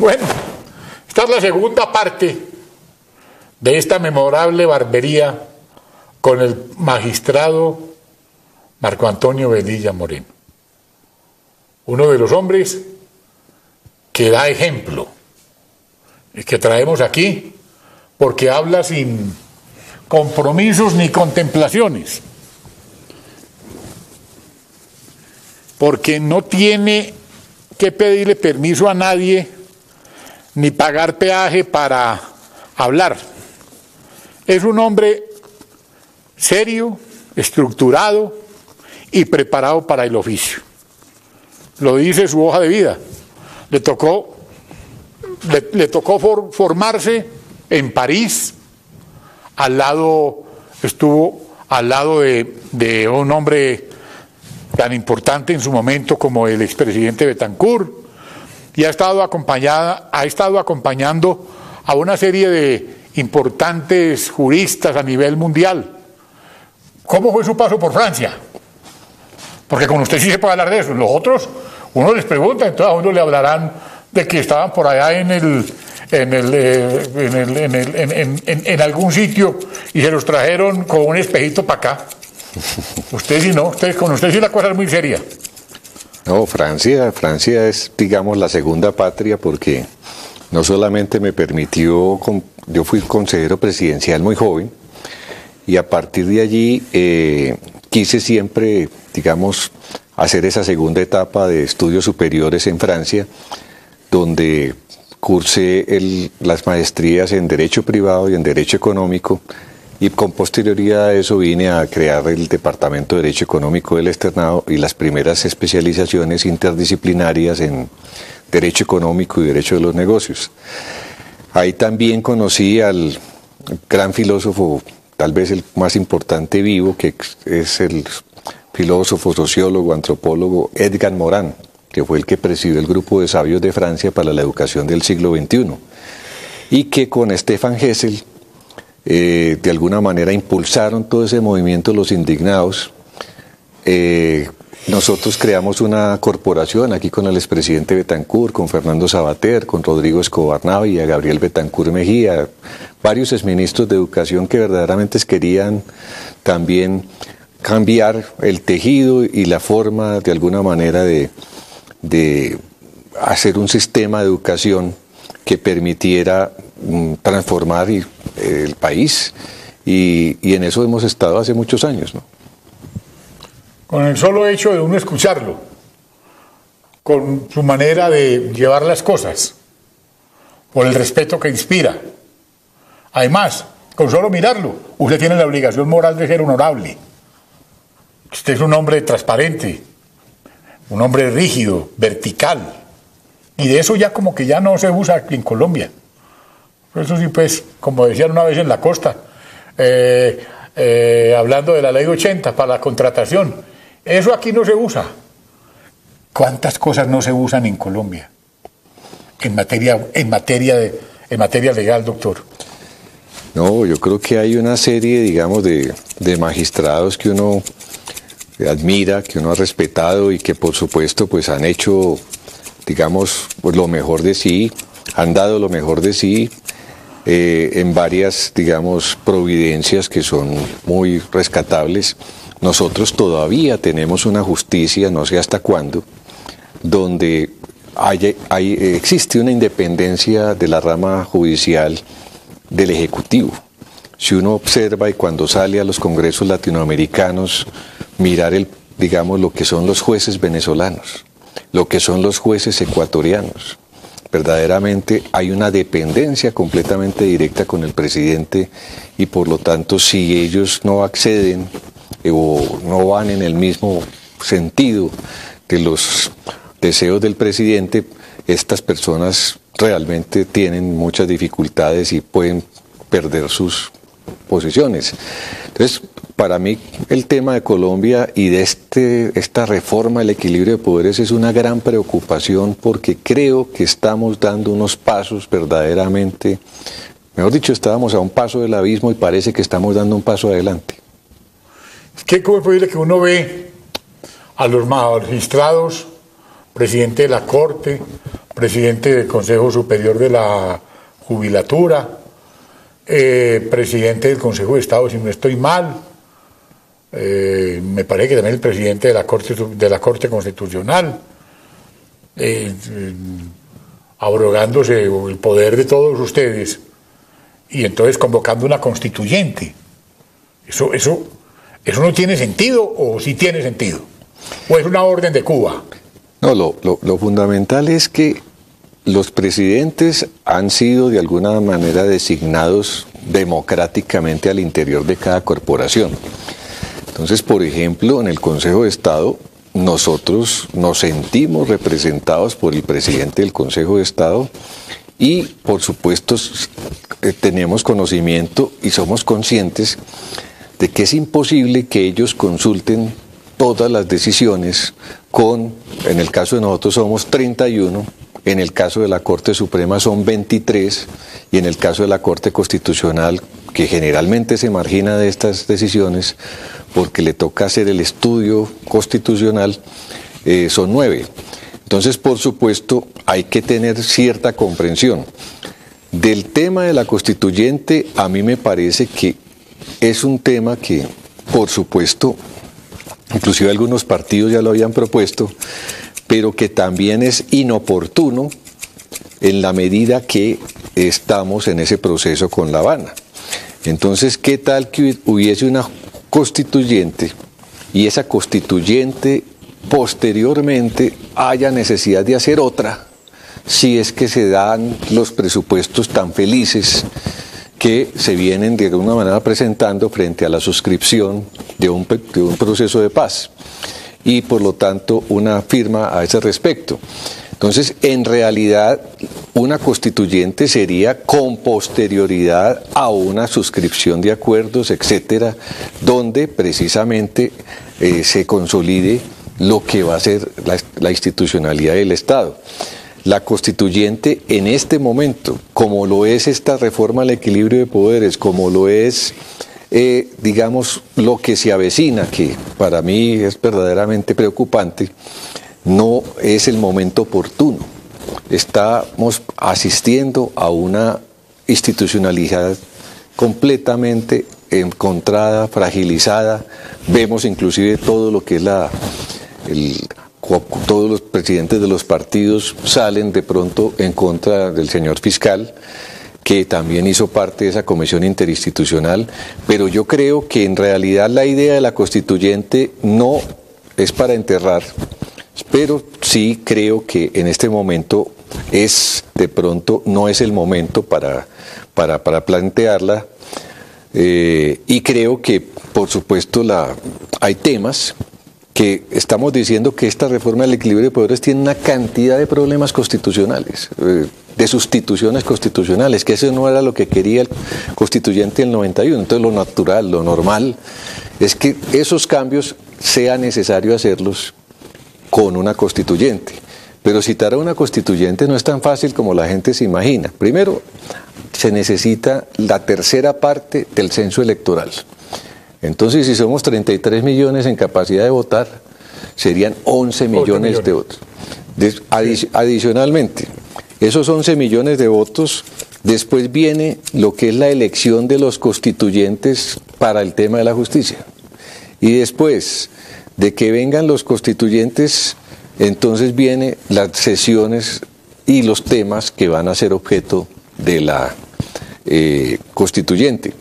Bueno, esta es la segunda parte de esta memorable barbería con el magistrado Marco Antonio Velilla Moreno, uno de los hombres que da ejemplo y que traemos aquí porque habla sin compromisos ni contemplaciones, porque no tiene que pedirle permiso a nadie ni pagar peaje para hablar. Es un hombre serio, estructurado y preparado para el oficio. Lo dice su hoja de vida. Le tocó, le, tocó formarse en París, al lado, estuvo al lado de, de un hombre tan importante en su momento como el expresidente Betancourt, y ha estado, acompañada, ha estado acompañando a una serie de importantes juristas a nivel mundial. ¿Cómo fue su paso por Francia? Porque con usted sí se puede hablar de eso. Los otros, uno les pregunta, entonces a uno le hablarán de que estaban por allá en el, en, el, eh, en, el, en, el, en, algún sitio y se los trajeron con un espejito para acá. Usted sí no, usted, con usted sí la cosa es muy seria. No, Francia, Francia es, digamos, la segunda patria porque no solamente me permitió, yo fui consejero presidencial muy joven y a partir de allí eh, quise siempre, digamos, hacer esa segunda etapa de estudios superiores en Francia, donde cursé las maestrías en Derecho Privado y en Derecho Económico y con posterioridad a eso vine a crear el Departamento de Derecho Económico del Externado y las primeras especializaciones interdisciplinarias en Derecho Económico y Derecho de los Negocios. Ahí también conocí al gran filósofo, tal vez el más importante vivo, que es el filósofo, sociólogo, antropólogo Edgar Morin, que fue el que presidió el grupo de sabios de Francia para la educación del siglo XXI, y que con Stefan Hessel eh, de alguna manera impulsaron todo ese movimiento los indignados. Eh, nosotros creamos una corporación aquí con el expresidente Betancourt, con Fernando Sabater, con Rodrigo Escobar y a Gabriel Betancourt Mejía, varios exministros de educación que verdaderamente querían también cambiar el tejido y la forma de alguna manera de, de hacer un sistema de educación que permitiera mm, transformar el país y, en eso hemos estado hace muchos años. ¿no? Con el solo hecho de uno escucharlo, con su manera de llevar las cosas, por el respeto que inspira. Además, con solo mirarlo, usted tiene la obligación moral de ser honorable. Usted es un hombre transparente, un hombre rígido, vertical. Y de eso ya como que ya no se usa en Colombia. Eso sí, pues, como decían una vez en la costa, eh, eh, hablando de la ley 80 para la contratación, eso aquí no se usa. ¿Cuántas cosas no se usan en Colombia en materia, en materia, de, en materia legal, doctor? No, yo creo que hay una serie, digamos, de, de magistrados que uno admira, que uno ha respetado y que por supuesto pues han hecho, digamos, pues, lo mejor de sí, han dado lo mejor de sí eh, en varias, digamos, providencias que son muy rescatables. Nosotros todavía tenemos una justicia, no sé hasta cuándo, donde hay, existe una independencia de la rama judicial del Ejecutivo. Si uno observa y cuando sale a los congresos latinoamericanos, mirar el, digamos, lo que son los jueces venezolanos, lo que son los jueces ecuatorianos, verdaderamente hay una dependencia completamente directa con el presidente y por lo tanto si ellos no acceden eh, o no van en el mismo sentido de los deseos del presidente, estas personas realmente tienen muchas dificultades y pueden perder sus posiciones. Entonces, para mí el tema de Colombia y de este, esta reforma del equilibrio de poderes es una gran preocupación porque creo que estamos dando unos pasos verdaderamente, mejor dicho, estábamos a un paso del abismo y parece que estamos dando un paso adelante. ¿Qué cómo es posible que uno ve a los magistrados, presidente de la Corte, presidente del Consejo Superior de la Jubilatura, eh, presidente del Consejo de Estado, si no estoy mal, eh, me parece que también el presidente de la Corte, de la Corte Constitucional, eh, abrogándose el poder de todos ustedes y entonces convocando una constituyente. Eso, eso, eso no tiene sentido o sí tiene sentido. ¿O es una orden de Cuba? No, lo, lo, fundamental es que los presidentes han sido de alguna manera designados democráticamente al interior de cada corporación. Entonces, por ejemplo, en el Consejo de Estado, nosotros nos sentimos representados por el presidente del Consejo de Estado y, por supuesto, eh, tenemos conocimiento y somos conscientes de que es imposible que ellos consulten todas las decisiones con, en el caso de nosotros somos 31, en el caso de la Corte Suprema son 23 y en el caso de la Corte Constitucional, que generalmente se margina de estas decisiones porque le toca hacer el estudio constitucional, eh, son 9. Entonces, por supuesto, hay que tener cierta comprensión. Del tema de la constituyente, a mí me parece que es un tema que, por supuesto, inclusive algunos partidos ya lo habían propuesto, pero que también es inoportuno en la medida que estamos en ese proceso con La Habana. Entonces, ¿qué tal que hubiese una constituyente y esa constituyente posteriormente haya necesidad de hacer otra si es que se dan los presupuestos tan felices que se vienen de alguna manera presentando frente a la suscripción de un, un proceso de paz y por lo tanto una firma a ese respecto. Entonces, en realidad, una constituyente sería con posterioridad a una suscripción de acuerdos, etcétera, donde precisamente eh, se consolide lo que va a ser la institucionalidad del Estado. La constituyente en este momento, como lo es esta reforma al equilibrio de poderes, como lo es, eh, digamos, lo que se avecina, que para mí es verdaderamente preocupante, no es el momento oportuno. Estamos asistiendo a una institucionalidad completamente encontrada, fragilizada. Vemos inclusive todo lo que es la, todos los presidentes de los partidos salen de pronto en contra del señor fiscal, que también hizo parte de esa comisión interinstitucional, pero yo creo que en realidad la idea de la constituyente no es para enterrar, pero sí creo que en este momento es de pronto no es el momento para, para, para plantearla eh, y creo que por supuesto la, hay temas que estamos diciendo que esta reforma del equilibrio de poderes tiene una cantidad de problemas constitucionales, eh, de sustituciones constitucionales, que eso no era lo que quería el constituyente del 91. Entonces lo natural, lo normal, es que esos cambios sea necesario hacerlos con una constituyente. Pero citar a una constituyente no es tan fácil como la gente se imagina. Primero, se necesita la tercera parte del censo electoral. Entonces, si somos 33 millones en capacidad de votar, serían 11 millones, de votos. adicionalmente, esos 11 millones de votos, después viene lo que es la elección de los constituyentes para el tema de la justicia. Y después de que vengan los constituyentes, entonces vienen las sesiones y los temas que van a ser objeto de la eh, constituyente.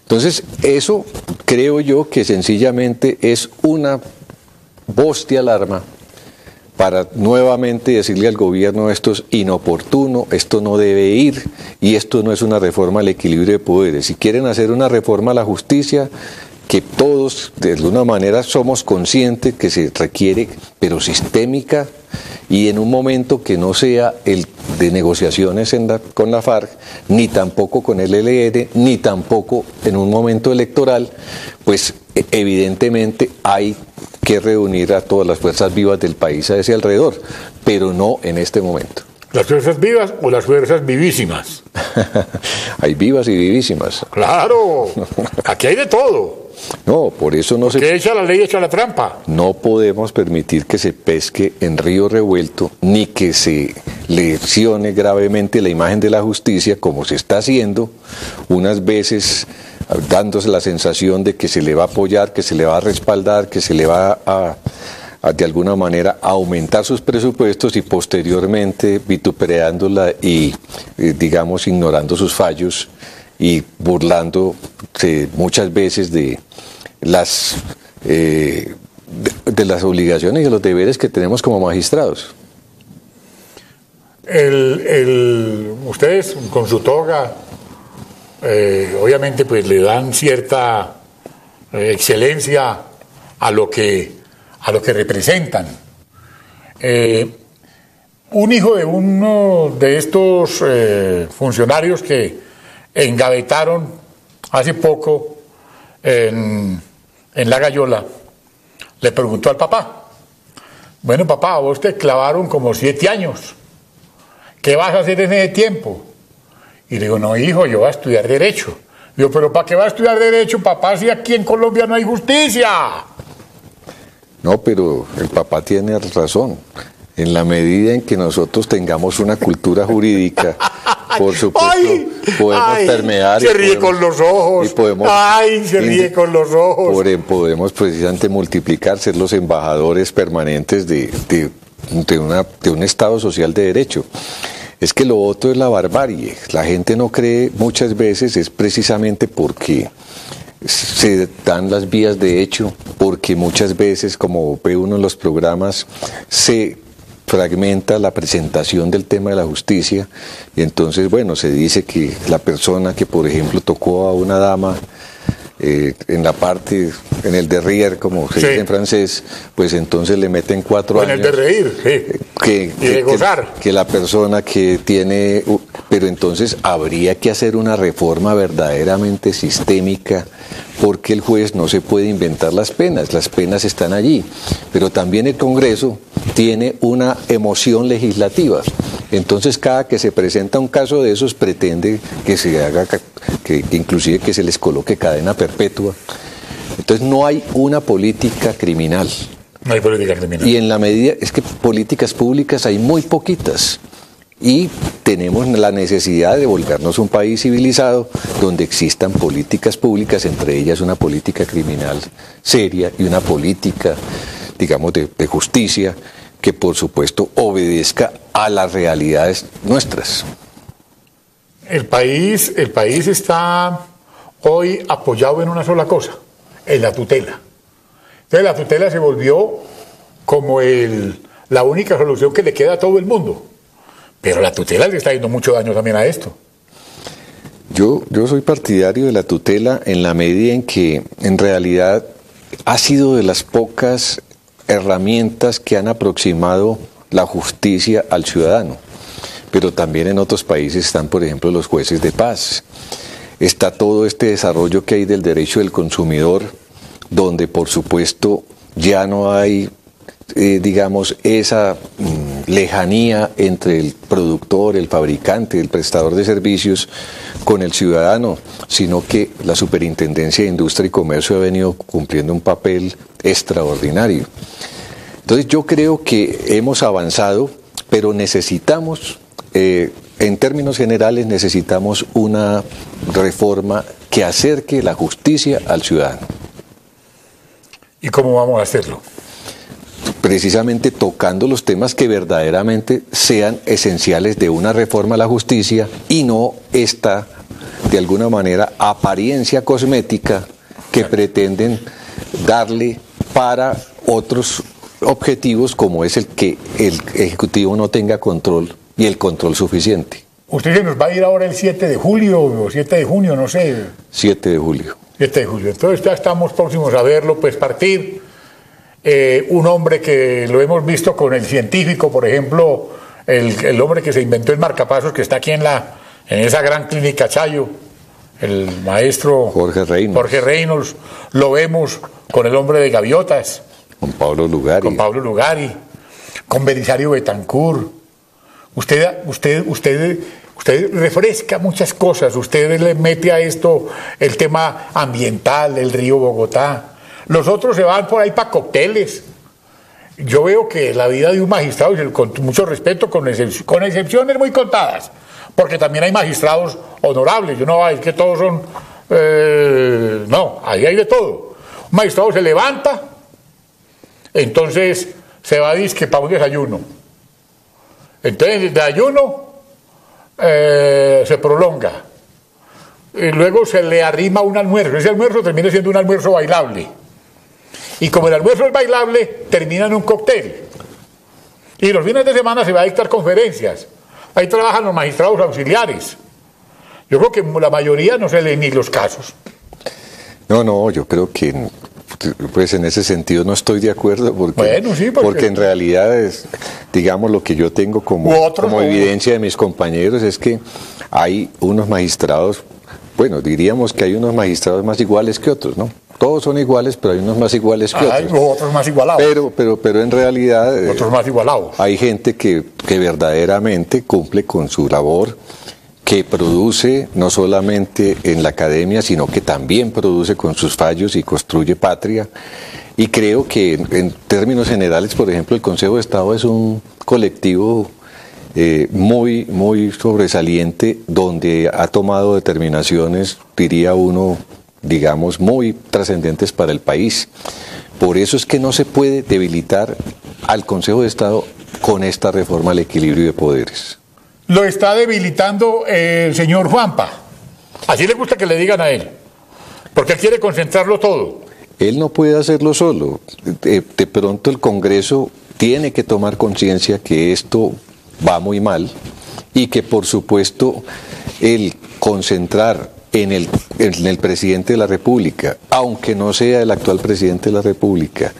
Entonces, eso creo yo que sencillamente es una voz de alarma para nuevamente decirle al gobierno esto es inoportuno, esto no debe ir y esto no es una reforma al equilibrio de poderes. Si quieren hacer una reforma a la justicia, que todos de alguna manera somos conscientes que se requiere, pero sistémica y en un momento que no sea el de negociaciones con la FARC, ni tampoco con el ELN, ni tampoco en un momento electoral, pues e, evidentemente hay que reunir a todas las fuerzas vivas del país a ese alrededor, pero no en este momento. ¿Las fuerzas vivas o las fuerzas vivísimas? hay vivas y vivísimas. Claro, aquí hay de todo. No, por eso no se... Que echa la ley, echa la trampa. No podemos permitir que se pesque en río revuelto ni que se lesione gravemente la imagen de la justicia como se está haciendo unas veces dándose la sensación de que se le va a apoyar, que se le va a respaldar, que se le va a, de alguna manera aumentar sus presupuestos y posteriormente vituperándola y, eh, digamos, ignorando sus fallos y burlando muchas veces de las, eh, de, las obligaciones y los deberes que tenemos como magistrados. El, ustedes con su toga, eh, obviamente, pues le dan cierta excelencia a lo que a lo que representan. Eh, un hijo de uno de estos eh, funcionarios que engavetaron hace poco en, La Gallola, le preguntó al papá, bueno papá, vos te clavaron como siete años, ¿qué vas a hacer en ese tiempo? Y le digo, no hijo, yo voy a estudiar derecho. Digo, pero ¿para qué va a estudiar derecho, papá, si aquí en Colombia no hay justicia? No, pero el papá tiene razón. En la medida en que nosotros tengamos una cultura jurídica, por supuesto, podemos permear. Se ríe con los ojos. podemos, ay, se ríe con los ojos. podemos precisamente multiplicar, ser los embajadores permanentes de, de, una, de un Estado social de derecho. Es que lo otro es la barbarie. La gente no cree muchas veces, es precisamente porque se dan las vías de hecho, porque muchas veces, como ve uno en los programas, se fragmenta la presentación del tema de la justicia y entonces, bueno, se dice que la persona que, por ejemplo, tocó a una dama eh, en la parte, en el de como se dice en francés, pues entonces le meten cuatro años. En el de reír, sí. Que, y de gozar. Que, la persona que tiene. Pero entonces habría que hacer una reforma verdaderamente sistémica, porque el juez no se puede inventar las penas, las penas están allí. Pero también el Congreso tiene una emoción legislativa. Entonces cada que se presenta un caso de esos pretende que se haga, que, inclusive que se les coloque cadena perpetua. Entonces no hay una política criminal. No hay política criminal. Y en la medida, es que políticas públicas hay muy poquitas. Y tenemos la necesidad de volvernos un país civilizado donde existan políticas públicas, entre ellas una política criminal seria y una política, digamos, de, justicia que por supuesto obedezca a las realidades nuestras. El país, el país está hoy apoyado en una sola cosa, en la tutela. Entonces la tutela se volvió como el, la única solución que le queda a todo el mundo. Pero la tutela le está dando mucho daño también a esto. Yo, yo soy partidario de la tutela en la medida en que en realidad ha sido de las pocas herramientas que han aproximado la justicia al ciudadano. Pero también en otros países están, por ejemplo, los jueces de paz. Está todo este desarrollo que hay del derecho del consumidor, donde por supuesto ya no hay, eh, digamos, esa mm, lejanía entre el productor, el fabricante, el prestador de servicios con el ciudadano, sino que la Superintendencia de Industria y Comercio ha venido cumpliendo un papel extraordinario. Entonces yo creo que hemos avanzado, pero necesitamos, eh, en términos generales, necesitamos una reforma que acerque la justicia al ciudadano. ¿Y cómo vamos a hacerlo? Precisamente tocando los temas que verdaderamente sean esenciales de una reforma a la justicia y no esta, de alguna manera, apariencia cosmética que pretenden darle para otros objetivos como es el que el Ejecutivo no tenga control y el control suficiente. Usted se nos va a ir ahora el 7 de julio o 7 de junio, no sé. 7 de julio. 7 de julio. Entonces ya estamos próximos a verlo, pues partir. Eh, un hombre que lo hemos visto con el científico, por ejemplo, el, el, hombre que se inventó el marcapasos, que está aquí en, la, en esa gran clínica Chayo, el maestro Jorge Reynolds. Jorge Reynolds, lo vemos con el hombre de gaviotas. Con Pablo Lugari. Con Pablo Lugari, con Belisario Betancourt. Usted, usted, usted, Usted refresca muchas cosas, usted le mete a esto el tema ambiental del río Bogotá. Los otros se van por ahí para cócteles. Yo veo que la vida de un magistrado, y con mucho respeto, con, excepciones muy contadas, porque también hay magistrados honorables, yo no voy a decir que todos son... Eh, no, ahí hay de todo. Un magistrado se levanta, entonces se va a disque para un desayuno. Entonces el desayuno eh, se prolonga. Y luego se le arrima un almuerzo. Ese almuerzo termina siendo un almuerzo bailable. Y como el almuerzo es bailable, termina en un cóctel. Y los fines de semana se va a dictar conferencias. Ahí trabajan los magistrados auxiliares. Yo creo que la mayoría no se leen ni los casos. No, no, yo creo que pues en ese sentido no estoy de acuerdo porque, porque... en realidad es, digamos, lo que yo tengo como, como evidencia de mis compañeros es que hay unos magistrados, bueno, diríamos que hay unos magistrados más iguales que otros, ¿no? Todos son iguales, pero hay unos más iguales que otros. Hay otros más igualados. Pero, pero, pero en realidad... Eh, otros más igualados. Hay gente que, que verdaderamente cumple con su labor que produce no solamente en la academia, sino que también produce con sus fallos y construye patria. Y creo que en términos generales, por ejemplo, el Consejo de Estado es un colectivo eh, muy, muy sobresaliente, donde ha tomado determinaciones, diría uno, digamos, muy trascendentes para el país. Por eso es que no se puede debilitar al Consejo de Estado con esta reforma al equilibrio de poderes lo está debilitando el señor Juanpa. Así le gusta que le digan a él, porque él quiere concentrarlo todo. Él no puede hacerlo solo. De, pronto el Congreso tiene que tomar conciencia que esto va muy mal y que por supuesto el concentrar en el, en el, presidente de la República, aunque no sea el actual presidente de la República,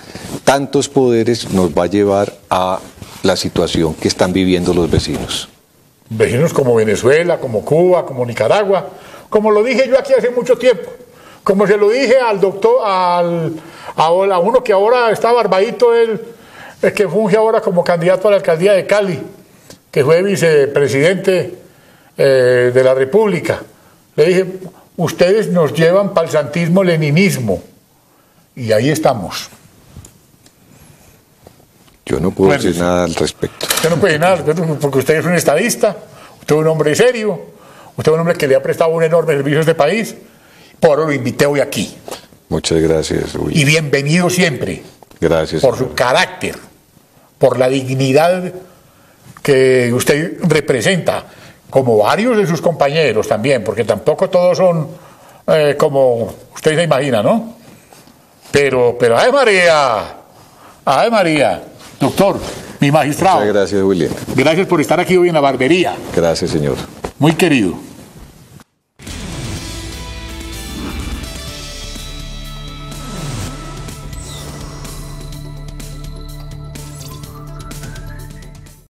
tantos poderes nos va a llevar a la situación que están viviendo los vecinos vecinos como Venezuela, como Cuba, como Nicaragua, como lo dije yo aquí hace mucho tiempo, como se lo dije al doctor, al, a, uno que ahora está barbadito, él, es que funge ahora como candidato a la alcaldía de Cali, que fue vicepresidente eh, de la República. Le dije, ustedes nos llevan para el santismo leninismo, y ahí estamos. Yo no puedo decir nada al respecto. Usted no puede decir nada, porque usted es un estadista, usted es un hombre serio, usted es un hombre que le ha prestado un enorme servicio a este país, por eso lo invité hoy aquí. Muchas gracias. Y bienvenido siempre. Gracias. Por su carácter, por la dignidad que usted representa, como varios de sus compañeros también, porque tampoco todos son eh, como usted se imagina, ¿no? Pero, pero, ¡ay María! ¡ay María! Doctor, mi magistrado. Muchas gracias, William. Gracias por estar aquí hoy en la barbería. Gracias, señor. Muy querido.